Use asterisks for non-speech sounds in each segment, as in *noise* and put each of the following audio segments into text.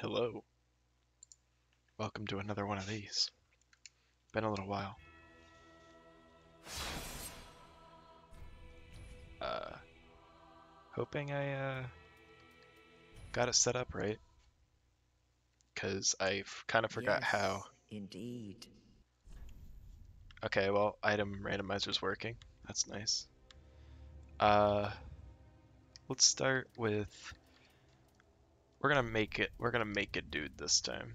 Hello. Welcome to another one of these. Been a little while. Uh, hoping I uh, got it set up right. Because I kind of forgot yes, how. Indeed. Okay, well, item randomizer's working. That's nice. Uh, let's start with. We're gonna make it. We're gonna make it, dude, this time.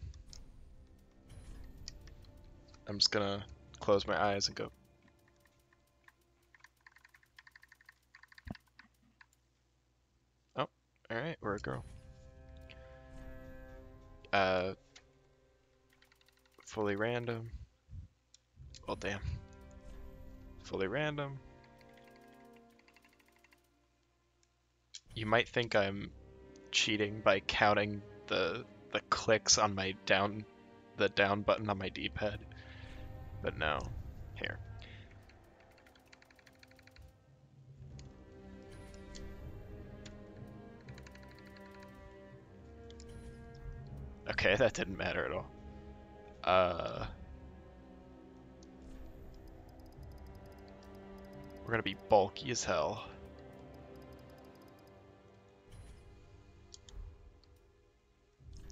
I'm just gonna close my eyes and go. Oh, all right, we're a girl. Uh, fully random. Well, damn. Fully random. You might think I'm cheating by counting the the clicks on my down the down button on my D-pad. But no. Here. Okay, *laughs* that didn't matter at all. Uh We're gonna be bulky as hell.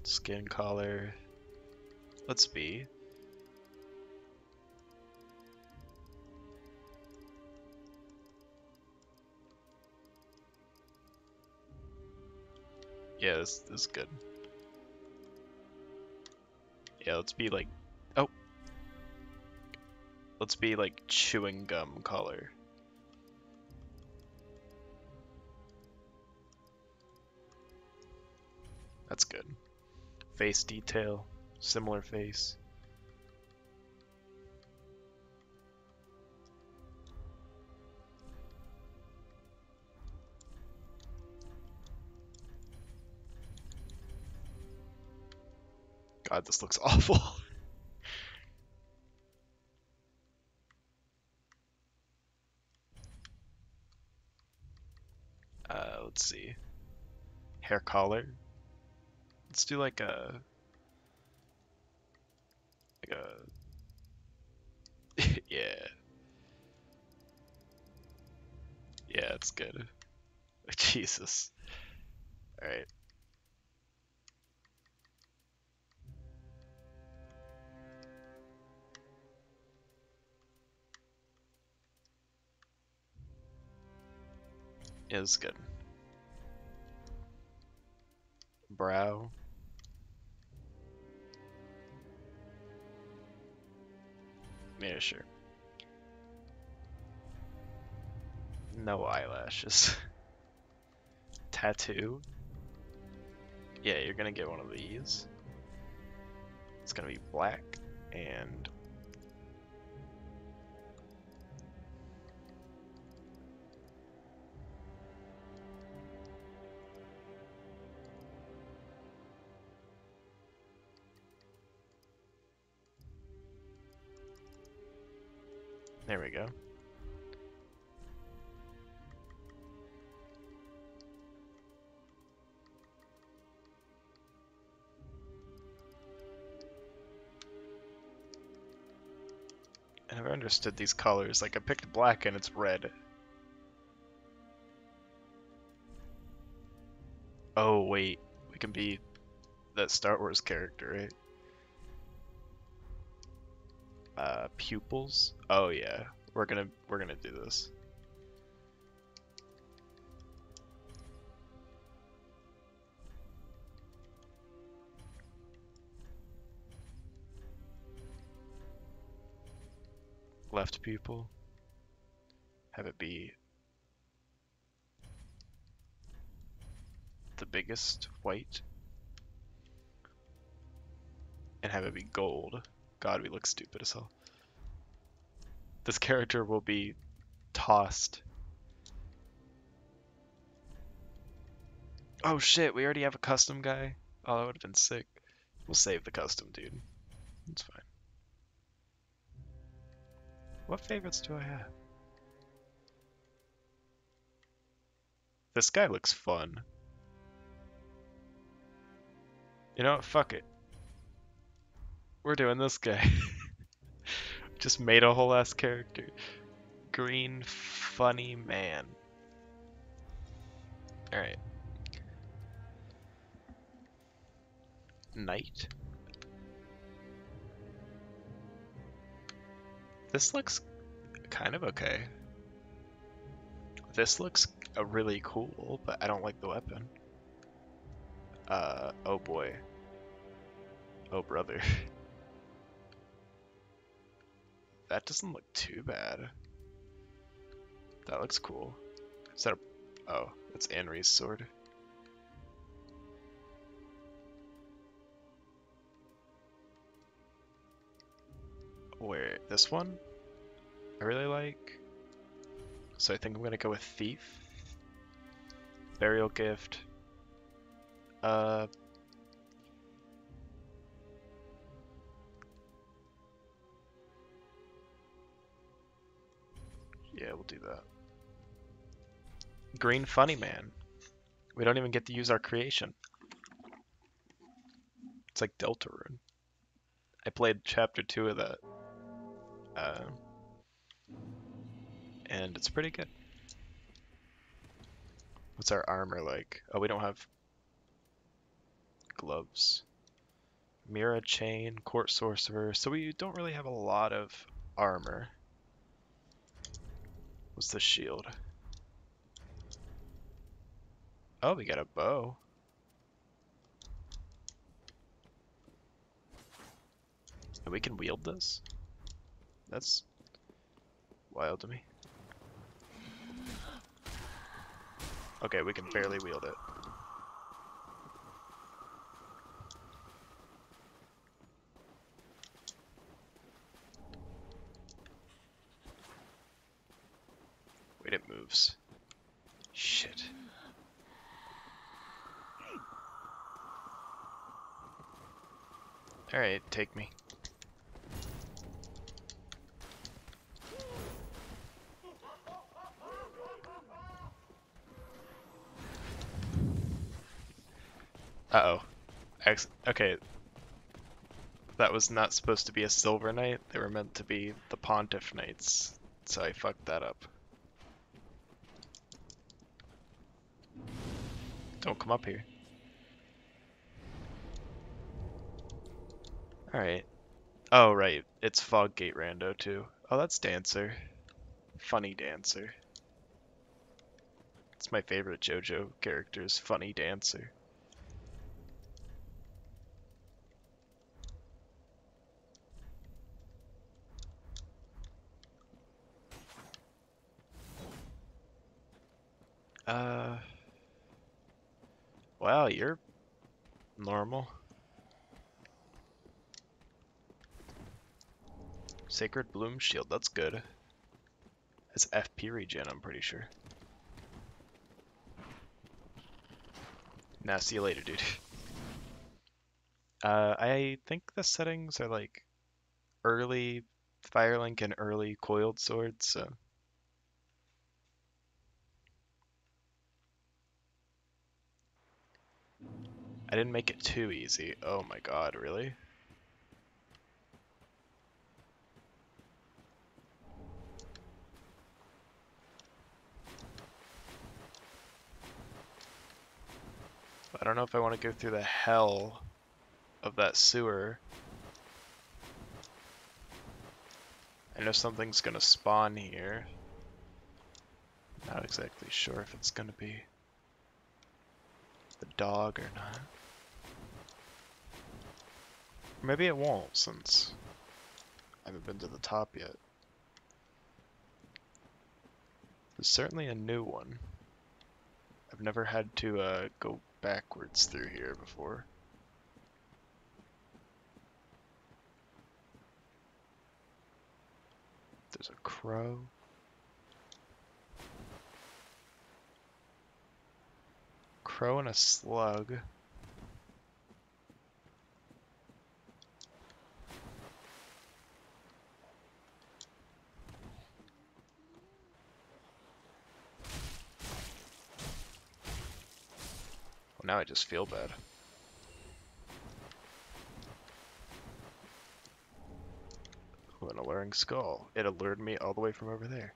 Skin color. Let's be. Yeah, this, this is good. Yeah, let's be like. Oh! Let's be like chewing gum color. That's good. Face detail, similar face. God, this looks *laughs* awful. uh, let's see. Hair collar. Let's do like a like a *laughs* yeah. Yeah, it's good. *laughs* Jesus. Alright. Is good. Brow. Yeah, sure. No eyelashes. *laughs* Tattoo. Yeah, you're gonna get one of these. It's gonna be black and There we go. I never understood these colors. Like, I picked black and it's red. Oh, wait. We can be that Star Wars character, right? Uh, pupils. Oh yeah, we're gonna we're gonna do this. Left pupil. Have it be the biggest white. And have it be gold. God, we look stupid as hell. This character will be tossed. Oh shit, we already have a custom guy? Oh, that would have been sick. We'll save the custom, dude. It's fine. What favorites do I have? This guy looks fun. You know what? Fuck it. We're doing this guy. *laughs* Just made a whole ass character. Green funny man. Alright. Knight. This looks kind of okay. This looks really cool, but I don't like the weapon. Uh, oh boy. Oh brother. *laughs* that doesn't look too bad. That looks cool. Is that a... Oh, that's Anri's sword. Wait, this one? I really like. So I think I'm gonna go with Thief. Burial Gift. Uh... do that. Green Funny Man. We don't even get to use our creation. It's like Deltarune. I played chapter 2 of that. Uh, and it's pretty good. What's our armor like? Oh, we don't have gloves. Mirrah chain, court sorcerer. So we don't really have a lot of armor. What's the shield? Oh, we got a bow. And we can wield this? That's wild to me. Okay, we can barely wield it. Shit. Alright, take me. Uh-oh. Okay. That was not supposed to be a Silver Knight. They were meant to be the Pontiff Knights. So I fucked that up. Don't come up here. Alright. Oh, right. It's Foggate Rando, too. Oh, that's Dancer. Funny Dancer. It's my favorite JoJo characters, Funny Dancer. Uh, wow, you're normal. Sacred Bloom Shield, that's good. It's FP regen, I'm pretty sure. Nah, see you later, dude. Uh, I think the settings are like early Firelink and early Coiled Swords, so I didn't make it too easy. Oh my god, really? I don't know if I want to go through the hell of that sewer. I know something's gonna spawn here. Not exactly sure if it's gonna be the dog or not. Maybe it won't, since I haven't been to the top yet. It's certainly a new one. I've never had to uh, go backwards through here before. There's a crow. Crow and a slug. now I just feel bad. Ooh, an alluring skull. It allured me all the way from over there.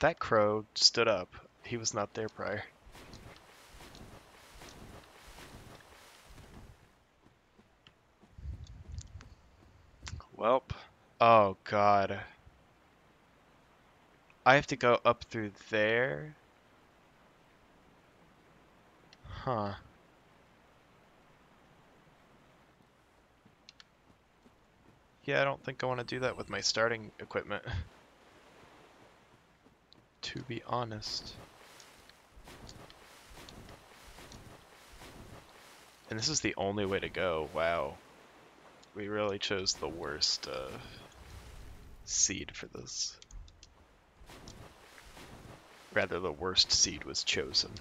That crow stood up. He was not there prior. Welp. Oh, God. I have to go up through there Huh. Yeah, I don't think I want to do that with my starting equipment. *laughs* to be honest. And this is the only way to go. Wow. We really chose the worst uh, seed for this. Rather, the worst seed was chosen.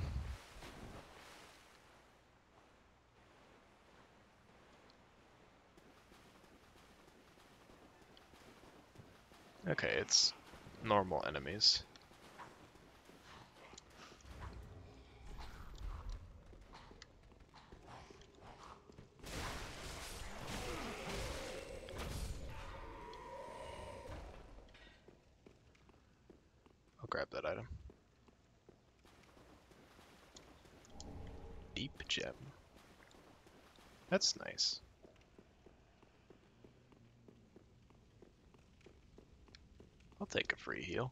Okay, it's normal enemies. I'll grab that item. Deep gem. That's nice. I'll take a free heal.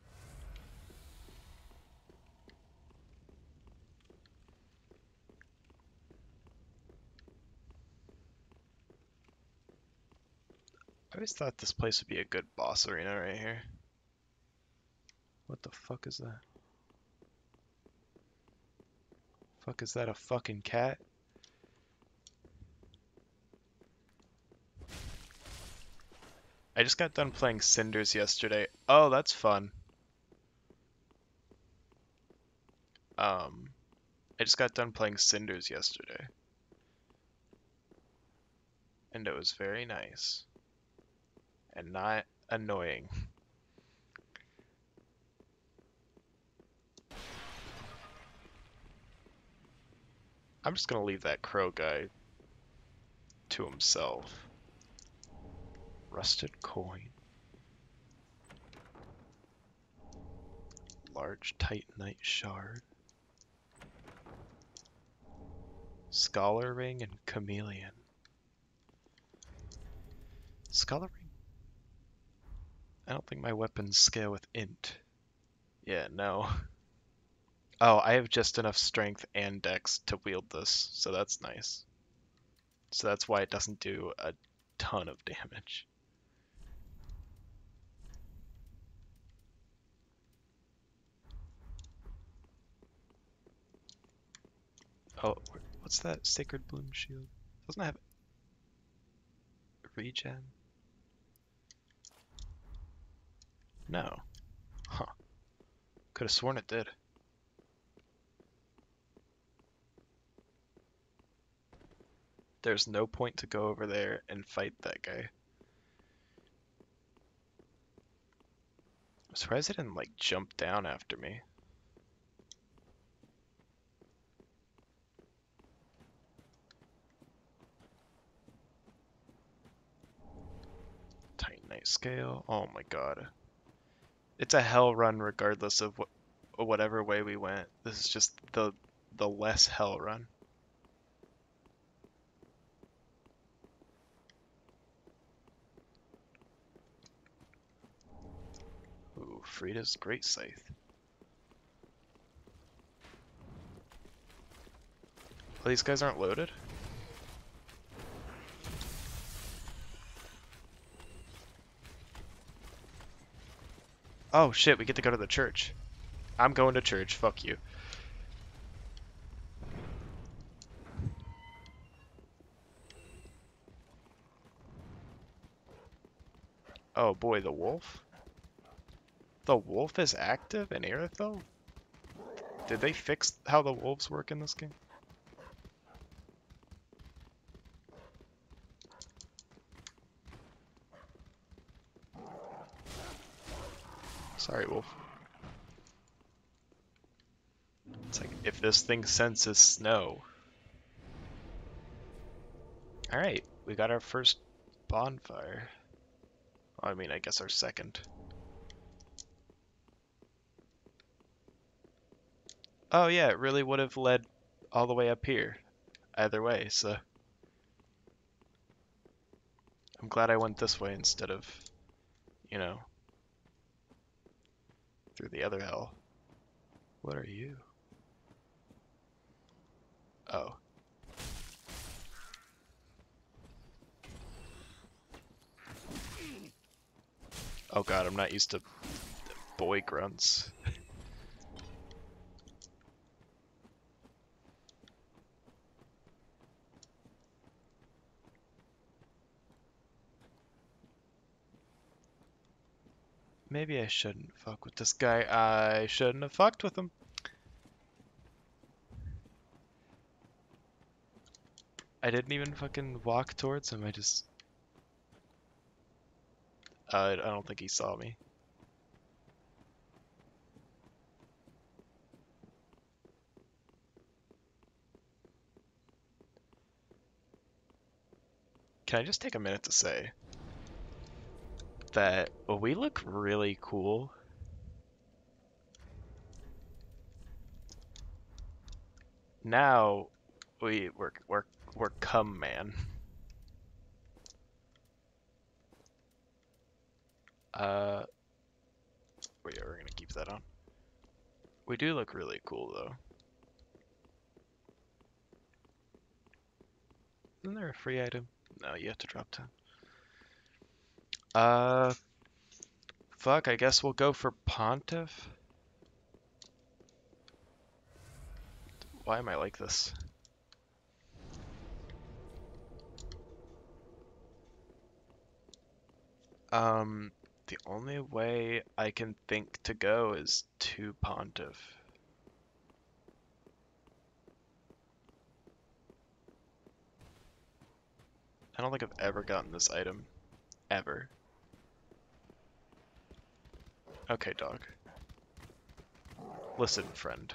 I always thought this place would be a good boss arena right here. What the fuck is that? Fuck is that a fucking cat? I just got done playing Cinders yesterday. Oh, that's fun. Um, I just got done playing Cinders yesterday. And it was very nice. And not annoying. I'm just gonna leave that crow guy to himself. Rusted coin. Large titanite shard. Scholar ring and chameleon. Scholar ring? I don't think my weapons scale with int. Yeah, no. *laughs* Oh, I have just enough strength and dex to wield this, so that's nice. So that's why it doesn't do a ton of damage. Oh, what's that? Sacred Bloom Shield? Doesn't have regen? No. Huh. Could have sworn it did. There's no point to go over there and fight that guy. I'm surprised it didn't like jump down after me. Titanite scale. Oh my god. It's a hell run regardless of what whatever way we went. This is just the the less hell run. Ooh, Friede's great scythe. Oh, these guys aren't loaded? Oh shit, we get to go to the church. I'm going to church, fuck you. Oh boy, the wolf? The wolf is active in Irithyll? Did they fix how the wolves work in this game? Sorry, wolf. It's like, if this thing senses snow. Alright, we got our first bonfire. I mean, I guess our second. Oh yeah, it really would have led all the way up here. Either way, so... I'm glad I went this way instead of, you know, through the other hell. What are you? Oh. Oh god, I'm not used to boy grunts. Maybe I shouldn't fuck with this guy. I shouldn't have fucked with him. I didn't even fucking walk towards him. I just... Uh, I don't think he saw me. Can I just take a minute to say that we look really cool? Now we we're we're we're cum man. Uh, we are gonna keep that on. We do look really cool though. Isn't there a free item? No, you have to drop 10. Uh, fuck, I guess we'll go for Pontiff. Why am I like this? Um, the only way I can think to go is to Pontiff. I don't think I've ever gotten this item. Ever. Okay, dog. Listen, friend.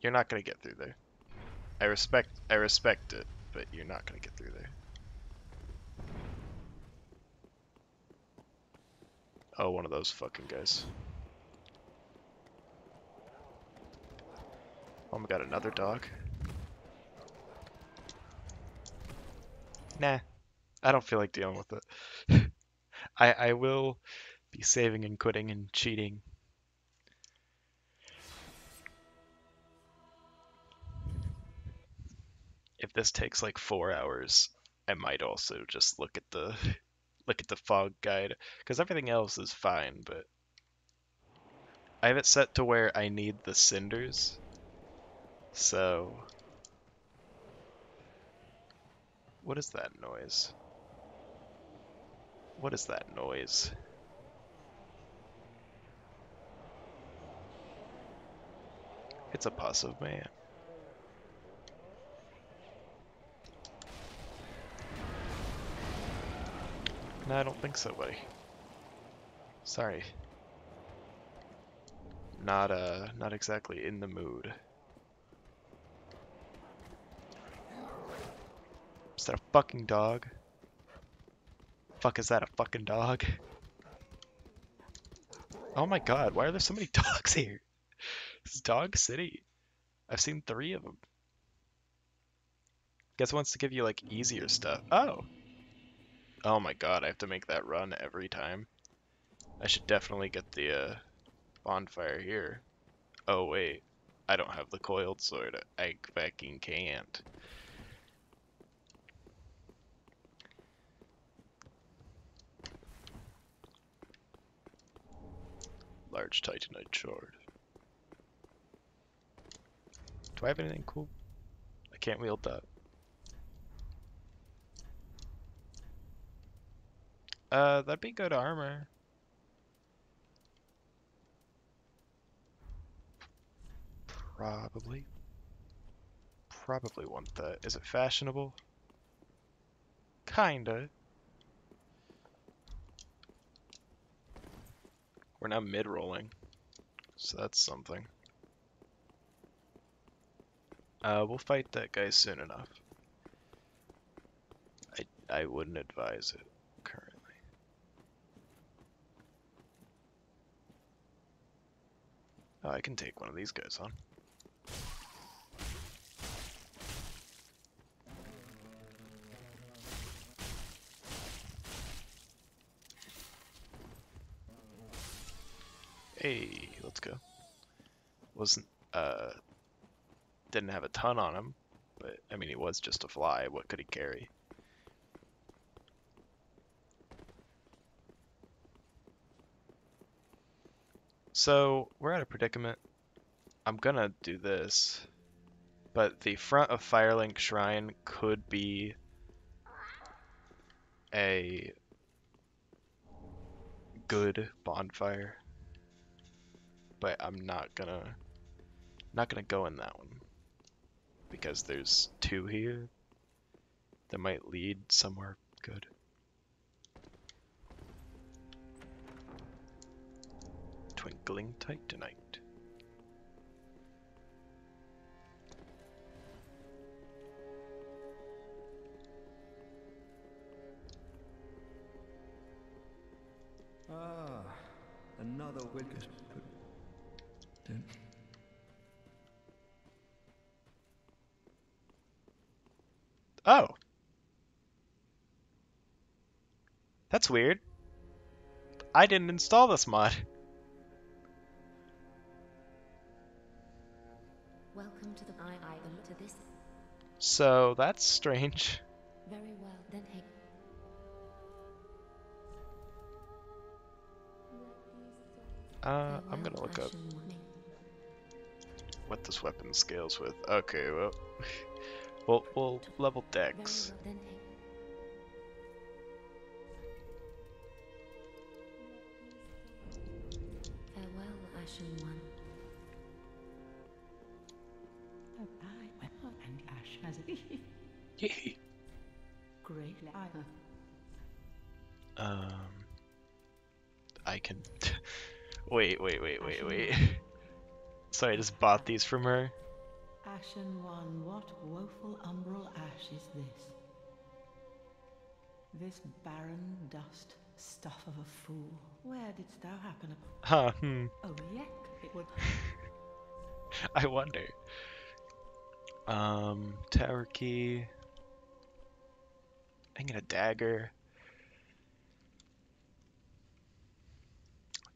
You're not gonna get through there. I respect I respect it, but you're not gonna get through there. Oh, one of those fucking guys. Oh, we got another dog. Nah, I don't feel like dealing with it. *laughs* I I will be saving and quitting and cheating. If this takes like four hours, I might also just look at the *laughs* look at the fog guide because everything else is fine, but I have it set to where I need the cinders. So what is that noise? What is that noise? It's a pus of man. No, I don't think so, buddy. Sorry. Not, uh, not exactly in the mood. Is that a fucking dog? Fuck, is that a fucking dog? Oh my god, why are there so many *laughs* dogs here? This is Dog City. I've seen three of them. Guess wants to give you, like, easier stuff. Oh! Oh my god, I have to make that run every time. I should definitely get the, uh, bonfire here. Oh wait, I don't have the coiled sword. I fucking can't. Large titanite shard. Do I have anything cool? I can't wield that. Uh, that'd be good armor. Probably. Probably want that. Is it fashionable? Kinda. We're now mid-rolling, so that's something. Uh, we'll fight that guy soon enough. I I wouldn't advise it currently. Oh, I can take one of these guys on. Hey, let's go. Wasn't uh didn't have a ton on him, but I mean he was just a fly. What could he carry? So we're at a predicament. I'm gonna do this, but the front of Firelink Shrine could be a good bonfire, but I'm not gonna not gonna go in that one because there's two here that might lead somewhere good. Twinkling Titanite. Ah, another wicked. Oh. That's weird. I didn't install this mod. *laughs* Welcome to the I I to this. So that's strange. Very well, then hey. Uh, I'm gonna look up. What this weapon scales with. Okay, well, *laughs* we'll, we'll level dex. well. Farewell, Ashen One. Oh, I well, and Ash has it. Yay. Great. Um, I can. *laughs* wait, wait, wait, wait, wait. Sorry, I just bought these from her. Ashen one, what woeful umbral ash is this? This barren dust, stuff of a fool. Where didst thou happen upon? Huh, hmm. Oh, yet it would. *laughs* I wonder. Um, tower key. I get a dagger.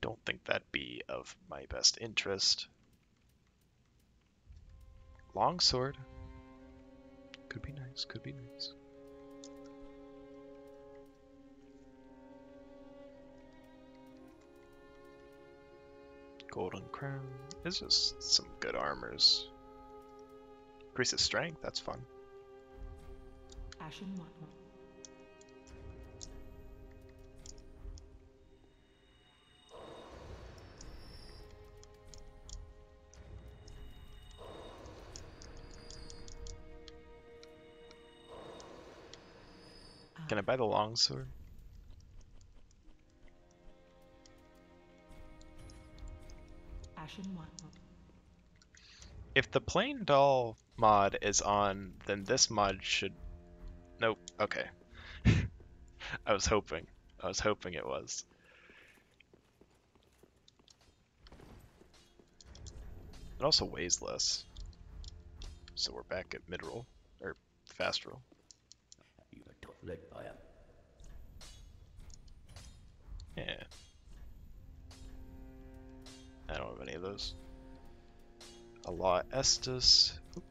Don't think that'd be of my best interest. Longsword. Could be nice, could be nice. Golden crown. It's just some good armors. Increases strength, that's fun. Ashen one. Can I buy the longsword? If the plain doll mod is on, then this mod should. Nope. Okay. *laughs* I was hoping. I was hoping it was. It also weighs less. So we're back at mid roll or fast roll. You are tough led by him. Yeah. I don't have any of those. A law Estus. Oop.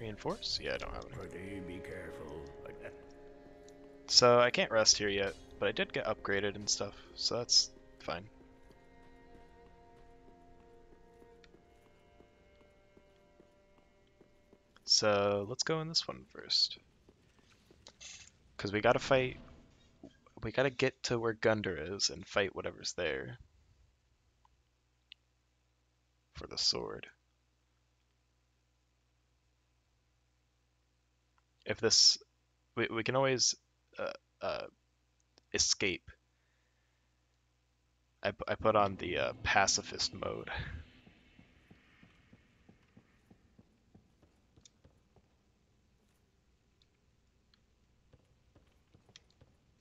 Reinforce? Yeah, I don't have any. Be careful like that. So I can't rest here yet, but I did get upgraded and stuff, so that's fine. So let's go in this one first. Because we gotta fight. We gotta get to where Gundyr is and fight whatever's there. For the sword. If this. We, we can always uh, uh, escape. I, I put on the uh, pacifist mode.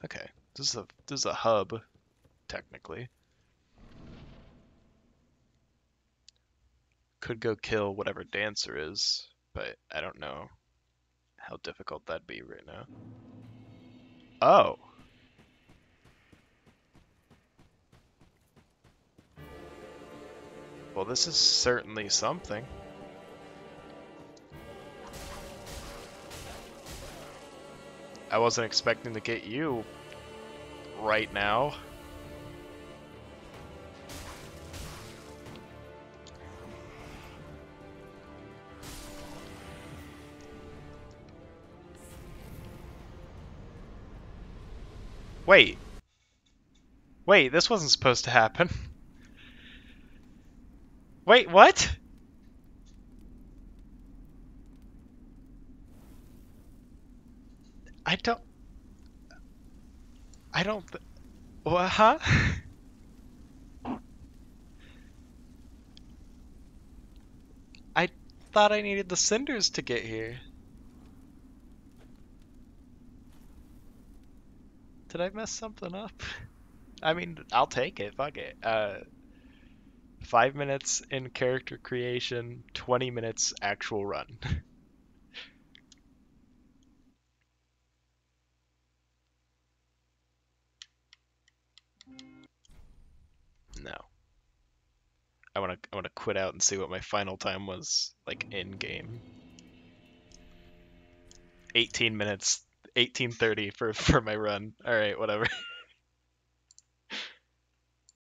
Okay, this is a this is a hub, technically. Could go kill whatever dancer is, but I don't know how difficult that'd be right now. Oh. Well, this is certainly something. I wasn't expecting to get you right now. Wait. Wait, this wasn't supposed to happen. *laughs* Wait, what? I don't. I don't. Th- what? Huh? I thought I needed the cinders to get here. Did I mess something up? I mean, I'll take it. Fuck it. Uh, five minutes in character creation, 20 minutes actual run. *laughs* I want to I want to quit out and see what my final time was like in game. 18 minutes 1830 for *laughs* for my run. All right, whatever. *laughs*